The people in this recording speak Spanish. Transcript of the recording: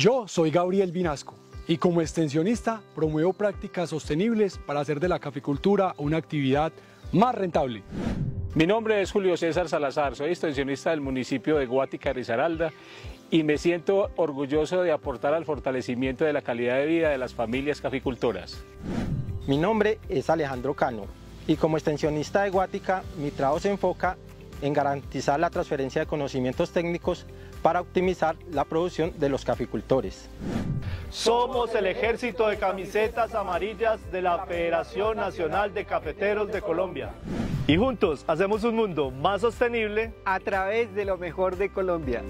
Yo soy Gabriel Vinasco y como extensionista promuevo prácticas sostenibles para hacer de la caficultura una actividad más rentable. Mi nombre es Julio César Salazar, soy extensionista del municipio de Guática, Risaralda y me siento orgulloso de aportar al fortalecimiento de la calidad de vida de las familias caficultoras. Mi nombre es Alejandro Cano y como extensionista de Guática mi trabajo se enfoca en garantizar la transferencia de conocimientos técnicos para optimizar la producción de los caficultores. Somos el ejército de camisetas amarillas de la Federación Nacional de Cafeteros de Colombia. Y juntos hacemos un mundo más sostenible a través de lo mejor de Colombia.